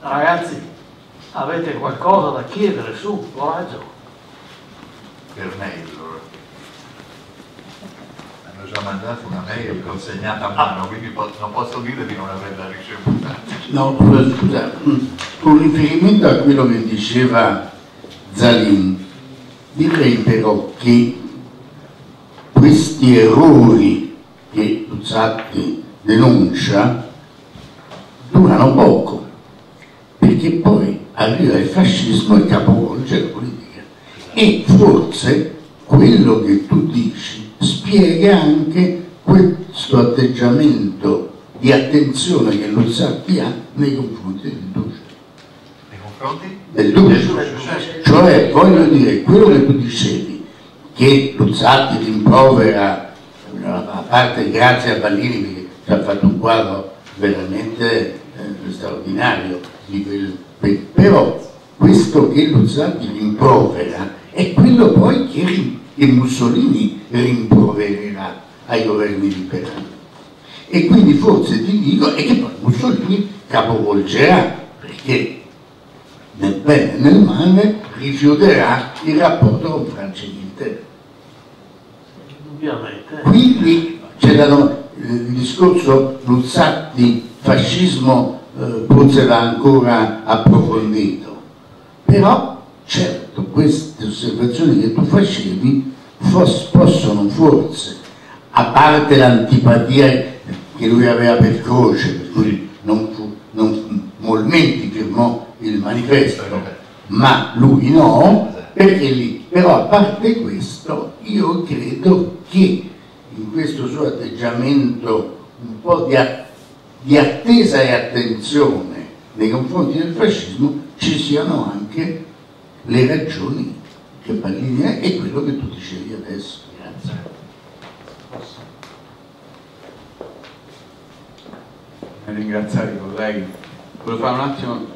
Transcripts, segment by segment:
Ragazzi, avete qualcosa da chiedere su, coraggio. Per mail. Hanno già mandato una mail consegnata a mano, quindi po- non posso dire di non averla ricevuta. No, scusa, con riferimento a quello che diceva Zalin, direi però che questi errori che Luzzatti denuncia durano poco, perché poi arriva il fascismo e capovolge la politica. E forse quello che tu dici spiega anche questo atteggiamento di attenzione che Luzzatti ha nei confronti del Duce. Nei confronti? Del Duce. Cioè, voglio dire, quello che tu dicevi, che Luzzatti rimprovera, a parte grazie a Ballini perché ci ha fatto un quadro veramente straordinario di quel, pe- però questo che Luzzatti rimprovera è quello poi che, che Mussolini rimprovererà ai governi liberali e quindi forse ti dico e che poi Mussolini capovolgerà perché nel bene e nel male rifiuterà il rapporto con Francia e Inghilterra. Quindi c'è da il discorso Luzzatti fascismo eh, forse va ancora approfondito. Però certo queste osservazioni che tu facevi possono forse a parte l'antipatia che lui aveva per Croce per cui non, fu, non Molmenti firmò il manifesto ma lui no perché lì. Però a parte questo io credo che in questo suo atteggiamento un po' di, a- di attesa e attenzione nei confronti del fascismo ci siano anche le ragioni che Pallini è e quello che tu dicevi adesso. Grazie. Ringraziare i colleghi. Volevo fare un attimo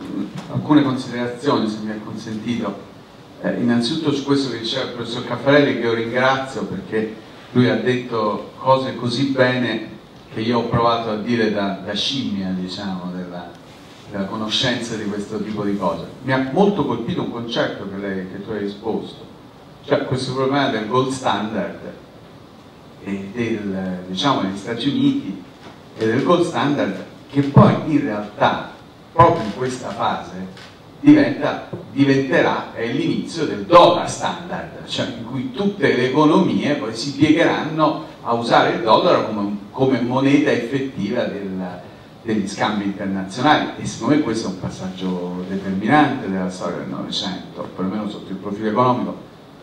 alcune considerazioni, se mi è consentito. Eh, innanzitutto su questo che diceva il professor Caffarelli, che io ringrazio perché lui ha detto cose così bene che io ho provato a dire da, da scimmia, diciamo, della, della conoscenza di questo tipo di cose. Mi ha molto colpito un concetto che, lei, che tu hai esposto, cioè questo problema del gold standard e del, diciamo, degli Stati Uniti e del gold standard che poi in realtà proprio in questa fase diventa, diventerà l'inizio del dollar standard, cioè in cui tutte le economie poi si piegheranno a usare il dollaro come, come moneta effettiva del, degli scambi internazionali e secondo me questo è un passaggio determinante della storia del Novecento, perlomeno sotto il profilo economico,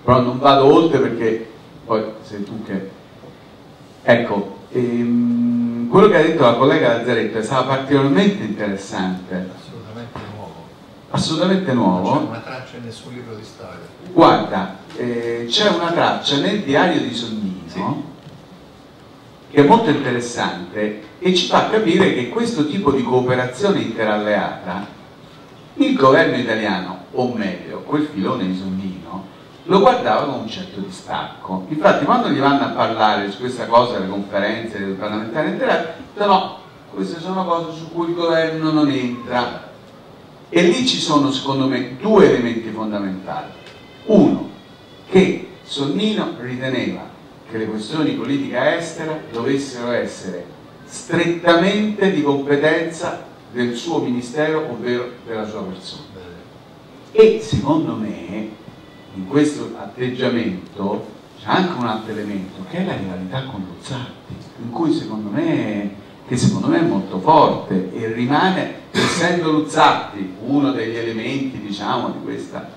però non vado oltre perché poi sei tu che... Ecco, ehm, quello che ha detto la collega Lazzaretto è stato particolarmente interessante. Assolutamente Non c'è nuovo. una traccia in nessun libro di storia. Guarda, eh, c'è una traccia nel diario di Sonnino che è molto interessante e ci fa capire che questo tipo di cooperazione interalleata il governo italiano, o meglio, quel filone di Sonnino, lo guardava con un certo distacco. Infatti quando gli vanno a parlare su questa cosa, le conferenze del parlamentare interale, dicono no, queste sono cose su cui il governo non entra. E lì ci sono, secondo me, due elementi fondamentali. Uno, che Sonnino riteneva che le questioni politica estera dovessero essere strettamente di competenza del suo ministero, ovvero della sua persona. E secondo me in questo atteggiamento c'è anche un altro elemento che è la rivalità con Luzzatti, in cui secondo me, che secondo me è molto forte e rimane, essendo Luzzatti uno degli elementi diciamo di questa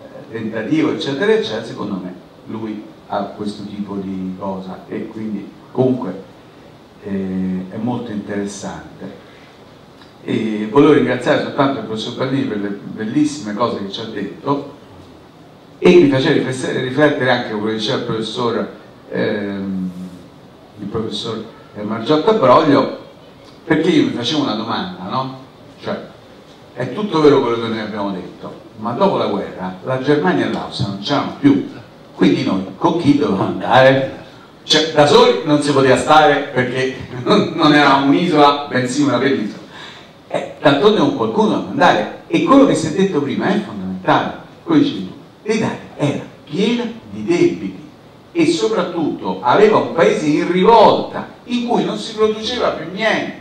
eh, tentativo eccetera eccetera, secondo me lui ha questo tipo di cosa e quindi comunque eh, è molto interessante. E volevo ringraziare soltanto il professor Ballini per le bellissime cose che ci ha detto e mi faceva riflettere, anche quello che diceva il professor, ehm, il professor Margiotta Broglio perché io mi facevo una domanda, no? Cioè, è tutto vero quello che noi abbiamo detto, ma dopo la guerra la Germania e l'Austria non c'erano più, quindi noi con chi dovevamo andare? Cioè, da soli non si poteva stare perché non, eravamo un'isola, bensì una penisola. Eh, d'altronde un qualcuno da mandare. E quello che si è detto prima è fondamentale. Come dicevi tu, l'Italia era piena di debiti e soprattutto aveva un paese in rivolta in cui non si produceva più niente.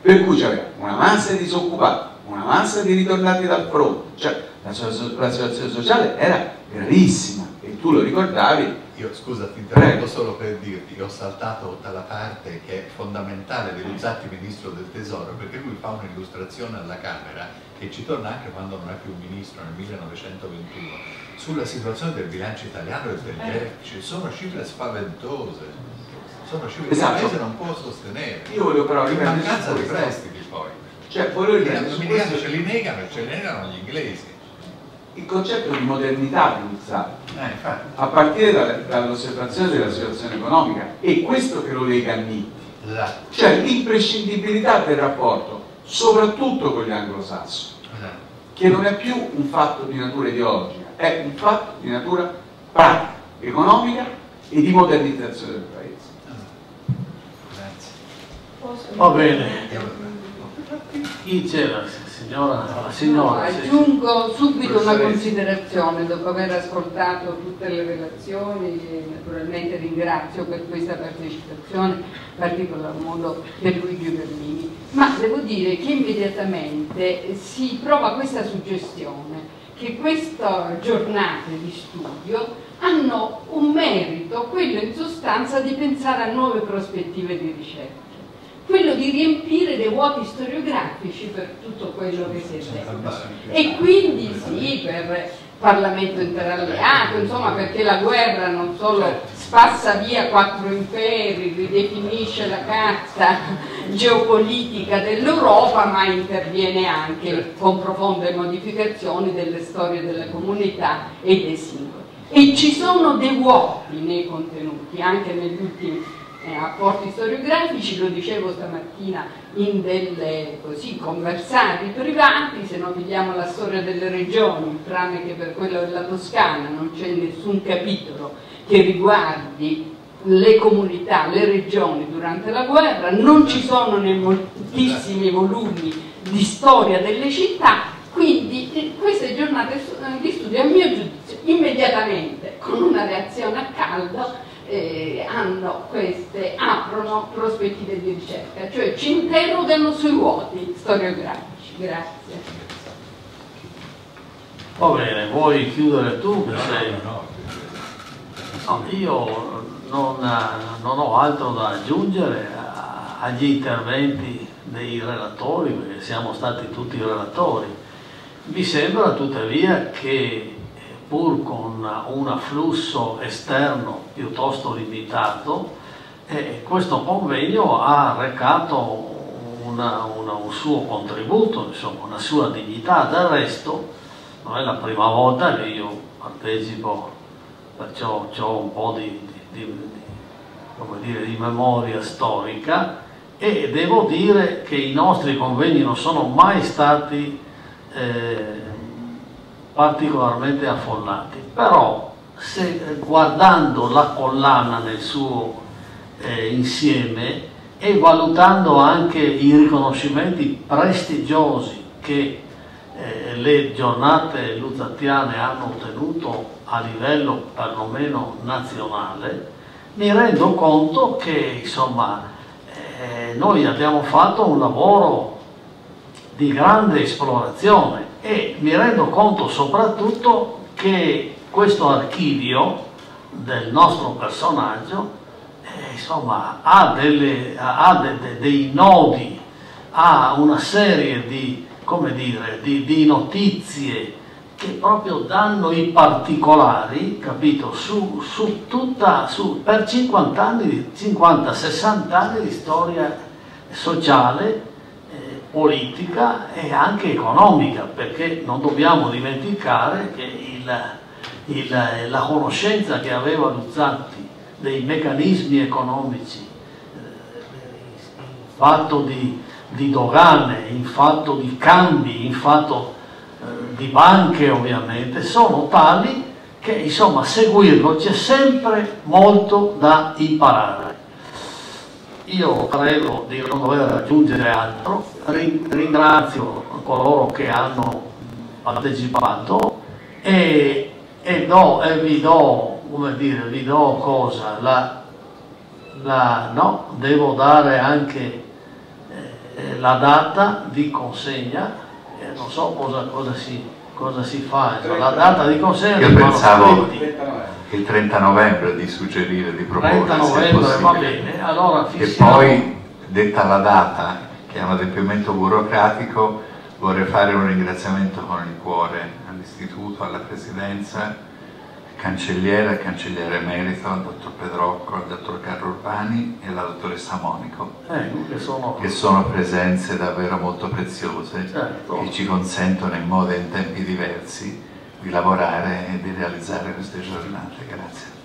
Per cui c'aveva una massa di disoccupati, una massa di ritornati dal fronte, cioè la, la situazione sociale era gravissima e tu lo ricordavi io scusa, ti interrompo solo per dirti, ho saltato dalla parte che è fondamentale di Luzzatti, ministro del tesoro, perché lui fa un'illustrazione alla Camera e ci torna anche quando non è più ministro nel 1921 sulla situazione del bilancio italiano e del deficit. Sono cifre spaventose. Sono cifre Esatto. il paese non può sostenere. Io volevo però In riprendere mancanza di prestiti poi. Cioè, I riprendere su questo ce li negano ce li negano gli inglesi. il concetto di modernità di Luzzatti. Eh, a partire da- dall'osservazione della situazione economica è questo che lo lega a Nitti Esatto. cioè l'imprescindibilità del rapporto soprattutto con gli anglosassoni esatto. che non è più un fatto di natura ideologica è un fatto di natura pratica, economica e di modernizzazione del paese Grazie. Va bene. Chi c'era? Signora, la No, signora. sì. aggiungo subito una considerazione dopo aver ascoltato tutte le relazioni e naturalmente ringrazio per questa partecipazione, in particolar modo per Luigi Berlini, ma devo dire che immediatamente si prova questa suggestione che queste giornate di studio hanno un merito, quello in sostanza di pensare a nuove prospettive di ricerca quello di riempire dei vuoti storiografici per tutto quello che si è detto. E quindi sì, per Parlamento interalleato, insomma perché la guerra non solo spassa via quattro imperi, ridefinisce la carta geopolitica dell'Europa, ma interviene anche con profonde modificazioni delle storie delle comunità e dei singoli. E ci sono dei vuoti nei contenuti, anche negli ultimi eh, apporti storiografici, lo dicevo stamattina in delle così conversati privati, se non vediamo la storia delle regioni, tranne che per quello della Toscana non c'è nessun capitolo che riguardi le comunità, le regioni durante la guerra, non ci sono nei moltissimi volumi di storia delle città, quindi eh, queste giornate eh, di studio a mio giudizio immediatamente con una reazione a caldo eh, hanno queste, aprono prospettive di ricerca, cioè ci interrogano sui vuoti storiografici. Grazie. Va bene, vuoi chiudere tu? Che sei... No, no, No, io non, non ho altro da aggiungere agli interventi dei relatori, perché siamo stati tutti relatori. Mi sembra tuttavia che pur con un afflusso esterno piuttosto limitato, eh, questo convegno ha recato una- una- un suo contributo, insomma, una sua dignità. Del resto, non è la prima volta che io partecipo perciò ho un po' di, di- di- dire, di memoria storica e devo dire che i nostri convegni non sono mai stati eh, particolarmente affollati, però se, eh, guardando la collana nel suo eh, insieme e valutando anche i riconoscimenti prestigiosi che eh, le giornate luzzattiane hanno ottenuto a livello perlomeno nazionale, mi rendo conto che insomma eh, noi abbiamo fatto un lavoro di grande esplorazione e mi rendo conto soprattutto che questo archivio del nostro personaggio eh, insomma ha, delle, ha de- de- dei nodi, ha una serie di, dire, di, di notizie che proprio danno i particolari, capito, su, su tutta, su, per 50 anni, di- 50-60 anni di storia sociale, politica e anche economica, perché non dobbiamo dimenticare che il- il- la conoscenza che aveva Luzzatti dei meccanismi economici eh, in fatto di, di dogane, in fatto di cambi, in fatto eh, di banche ovviamente, sono tali che insomma seguirlo c'è sempre molto da imparare. Io credo di non dover aggiungere altro, ringrazio coloro che hanno partecipato e, e, do, e vi do, come dire, vi do cosa, la, la, no, devo dare anche eh, la data di consegna, eh, non so cosa, cosa, si, cosa si fa, la data di consegna Io pensavo il 30 novembre di suggerire, di proporre 30 novembre va bene, allora fissiamo... E poi, detta la data, che è un adempimento burocratico, vorrei fare un ringraziamento con il cuore all'istituto, alla presidenza, cancelliere e cancelliere emerito, al dottor Pedrocco, al dottor Carlo Urbani e alla dottoressa Monico, eh, che, sono... che, sono... presenze davvero molto preziose, certo. che ci consentono in modi e in tempi diversi di lavorare e di realizzare queste giornate. Grazie.